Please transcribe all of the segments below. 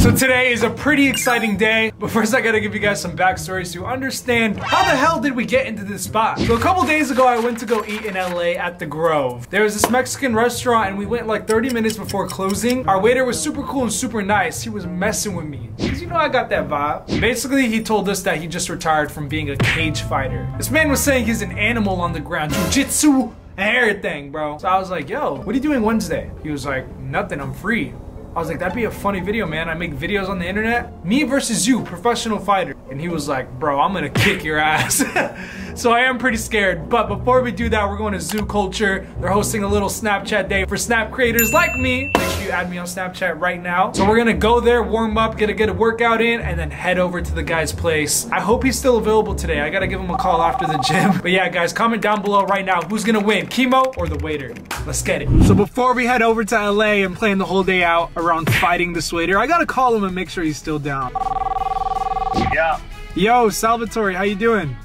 So today is a pretty exciting day, but first I gotta give you guys some backstories to understand how the hell did we get into this spot. So a couple days ago I went to go eat in LA at The Grove. There was this Mexican restaurant and we went like 30 minutes before closing. Our waiter was super cool and super nice. He was messing with me. Cause you know I got that vibe. Basically he told us that he just retired from being a cage fighter. This man was saying he's an animal on the ground, jujitsu and everything, bro. So I was like, yo, what are you doing Wednesday? He was like, nothing, I'm free. I was like, that'd be a funny video, man. I make videos on the internet. Me versus you, professional fighter. And he was like, bro, I'm gonna kick your ass. so I am pretty scared. But before we do that, we're going to Zoo Culture. They're hosting a little Snapchat day for Snap creators like me. Make sure you add me on Snapchat right now. So we're gonna go there, warm up, get a good workout in, and then head over to the guy's place. I hope he's still available today. I gotta give him a call after the gym. But yeah, guys, comment down below right now who's gonna win, Keemo or the waiter. Let's get it. So before we head over to LA and plan the whole day out around fighting this waiter, I gotta call him and make sure he's still down. Yeah. Yo, Salvatore, how you doing?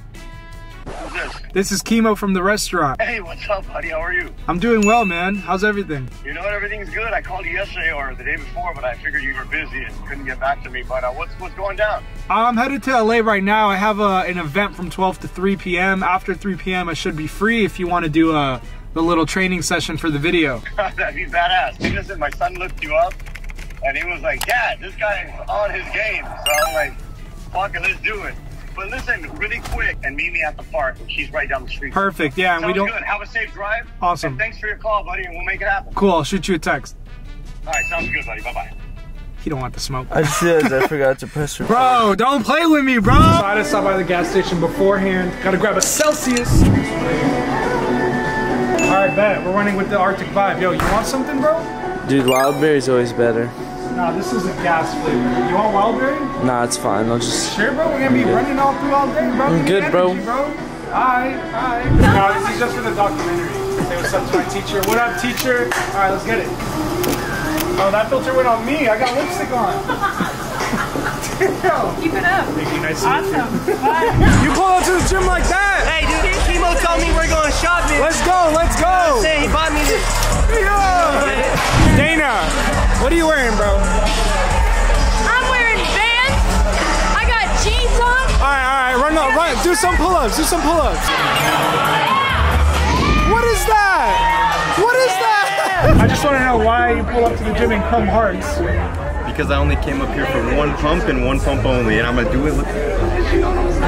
This? Is Keemo from the restaurant. Hey, what's up, buddy? How are you? I'm doing well, man. How's everything? You know what? Everything's good. I called you yesterday or the day before, but I figured you were busy and couldn't get back to me. But uh, what's what's going down? I'm headed to LA right now. I have uh, an event from 12 to 3 p.m. After 3 p.m., I should be free if you want to do a, a little training session for the video. That'd be badass. Listen, my son looked you up, and he was like, "Dad, this guy's on his game." So I'm like, "Fuck it, let's do it." But listen, really quick, and meet me at the park. And she's right down the street. Perfect. Yeah, and Sounds we don't. good. Have a safe drive. Awesome. And thanks for your call, buddy, and we'll make it happen. Cool. I'll shoot you a text. All right, sounds good, buddy. Bye bye. He don't want the smoke. I just realized I forgot to press record. Bro, don't play with me, bro. I had to stop by the gas station beforehand. Gotta grab a Celsius. All right, bet. We're running with the Arctic Vibe. Yo, you want something, bro? Dude, wild berry's always better. Nah, this is a gas flavor. You want wild berry? Nah, it's fine. I'll just. Sure, bro. We're gonna be running all through all day, bro. I'm good, bro. energy, bro. Alright, alright. No, this is just for the documentary. Say what's up to my teacher. What up, teacher? Alright, let's get it. Oh, that filter went on me. I got lipstick on. Damn. Keep it up. Nice to meet you. Awesome. Bye. You pull up to the gym like that. Hey, dude, Keemo told me we're going shopping. Let's go, let's go. Say he bought me this. Yeah. Dana, what are you wearing, bro? I'm wearing Vans. I got jeans on. All right, all right, run up, run. Do some pull-ups, do some pull-ups. What is that? What is that? I just want to know why you pull up to the gym in Chrome Hearts. Because I only came up here for one pump and one pump only, and I'm gonna do it.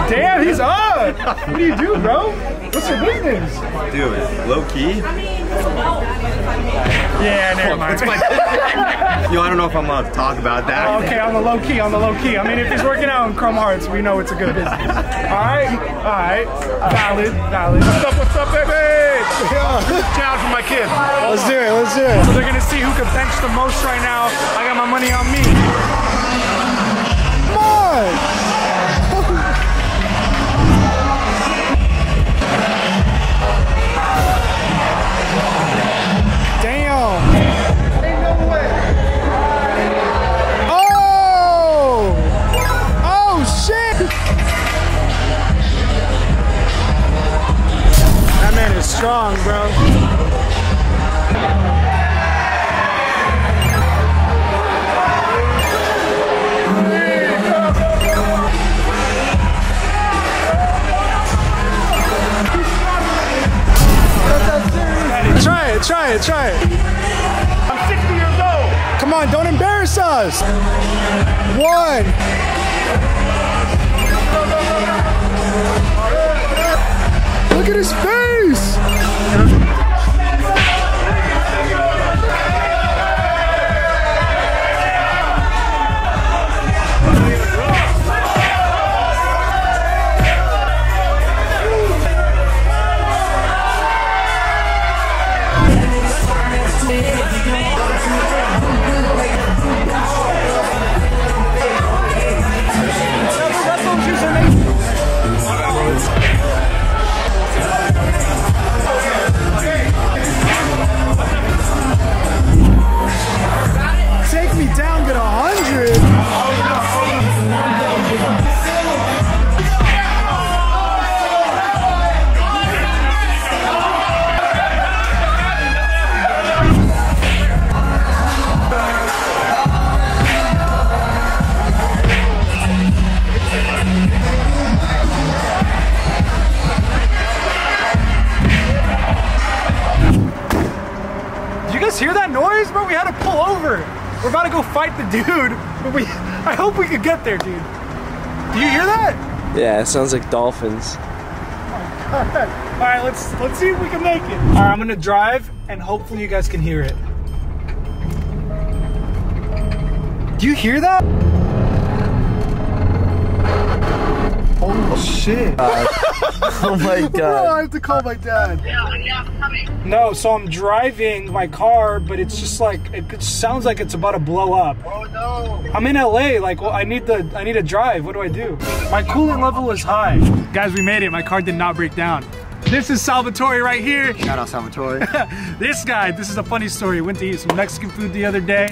Damn, he's up. What do you do, bro? What's your business? dude, low key. Yeah, never mind. Yo, I don't know if I'm allowed to talk about that. Oh, okay, I'm on the low key, on the low key. I mean, if he's working out in Chrome Hearts, we know it's a good business. All right, all right, valid, valid. What's up, what's up, baby? Down for my kid. Let's do it. Let's do it. So they're gonna see who can bench the most right now. I man is strong, bro. Try it, try it, try it. I'm 60 years old. Come on, don't embarrass us. One. Look at his face! We're about to go fight the dude, but we. I hope we could get there, dude. Do you hear that? Yeah, it sounds like dolphins. All right, let's let's see if we can make it. All right, I'm gonna drive, and hopefully you guys can hear it. Do you hear that? Oh shit! Oh my Bro, I have to call my dad. No, so I'm driving my car, but it's just like it sounds like it's about to blow up. Oh no! I'm in LA. Like, well, I need the I need to drive. What do I do? My coolant level is high. Guys, we made it. My car did not break down. This is Salvatore right here. Shout out Salvatore. This guy, this is a funny story. Went to eat some Mexican food the other day.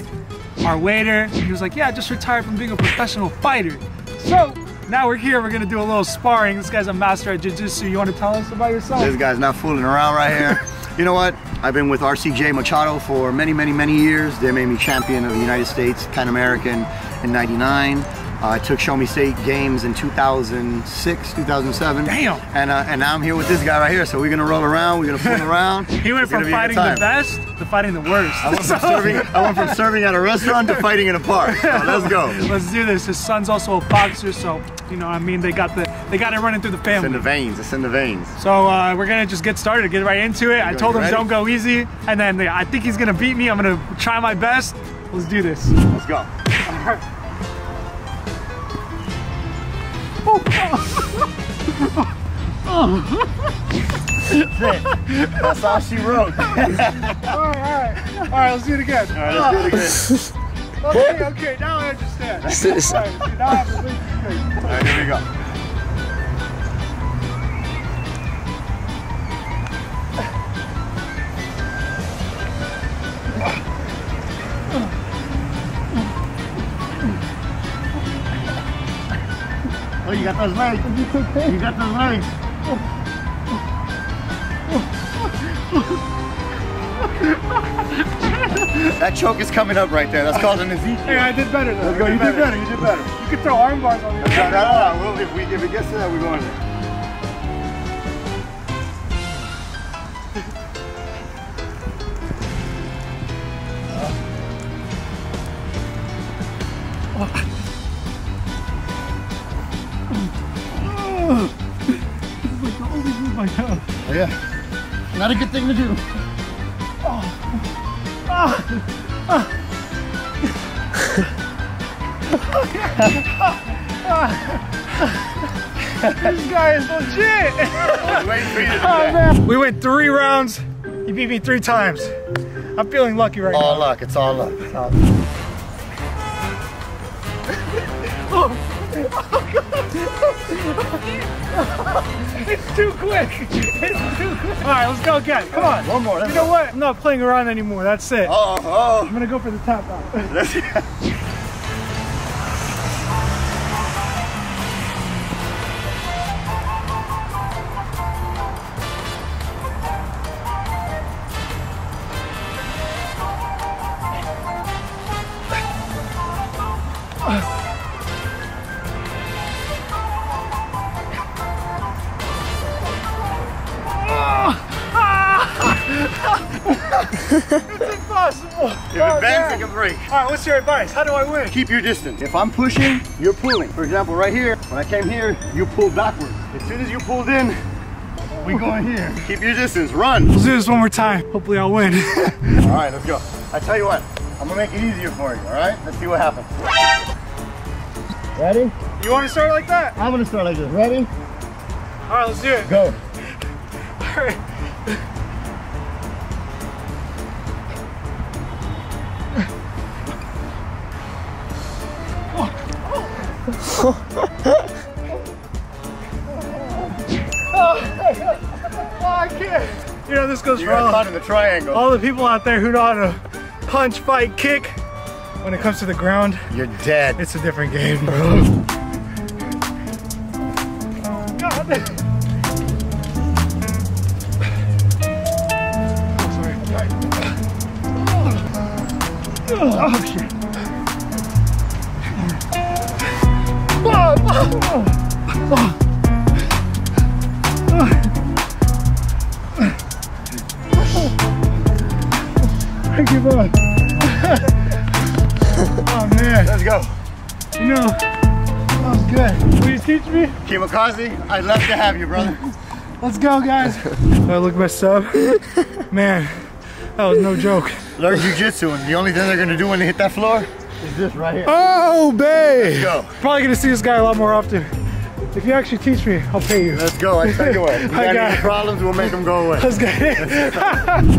Our waiter, he was like, "Yeah, I just retired from being a professional fighter." So now we're here. We're gonna do a little sparring. This guy's a master at jiu-jitsu. You want to tell us about yourself? This guy's not fooling around right here. You know what? I've been with RCJ Machado for many, many, many years. They made me champion of the United States, Pan American in 99. Uh, I took Show Me State games in 2006, 2007. Damn. And, uh, and now I'm here with this guy right here. So we're going to roll around. We're going to fool around. He went It's from be a good fighting the best to fighting the worst. I went, from serving, I went from serving at a restaurant to fighting in a park. So let's go. Let's do this. His son's also a boxer, so you know, I mean, they got the they got it running through the It's in family. the veins. It's in the veins. So uh, we're gonna just get started, get right into it. I go, told him ready? don't go easy, and then I think he's gonna beat me. I'm gonna try my best. Let's do this. Let's go. That's all she wrote. All right, all right, all right. Let's do it again. All right, let's do it again. Okay, okay. Now I understand. All right, now I have to think. All right, here we go. Oh, you got those legs. You got those legs. That choke is coming up right there. That's called an Ezekiel. Hey, I did better though. Let's go. You did better. You did better. You can throw arm bars on me. No, no, no, no. Well, if, we, if it gets to that, we're going there. Not a good thing to do. This guy is legit. Waiting for you to do Oh, man. We went three rounds. You beat me three times. I'm feeling lucky right All now. luck. It's all luck. It's all oh, It's too quick. It's too quick. All right, let's go again. Come on. One more. You know what? I'm not playing around anymore. That's it. Oh, oh. I'm gonna go for the tap out. All right, what's your advice? How do I win? Keep your distance. If I'm pushing, you're pulling. For example, right here, when I came here, you pulled backwards. As soon as you pulled in, we go in here. Keep your distance. Run. Let's do this one more time. Hopefully I'll win. All right, let's go. I tell you what, I'm gonna make it easier for you. All right, let's see what happens. Ready? you want to start like that? I'm gonna start like this. Ready? All right, let's do it. Go. All right. Oh. You know, this goes You for all, in the triangle. all the people out there who know how to punch, fight, kick. When it comes to the ground, You're dead. it's a different game, bro. Oh, God. Oh shit. I give up. oh man, Let's go. you know, that was good. Will you teach me? Keemokazi, I'd love to have you, brother. Let's go, guys. I oh, look messed up. Man, that was no joke. Learn jujitsu, and the only thing they're gonna do when they hit that floor is this right here. Oh, babe. Go. Probably gonna see this guy a lot more often. If you actually teach me, I'll pay you. Let's go. I tell you what. You I got got any problems, we'll make them go away. Let's get it.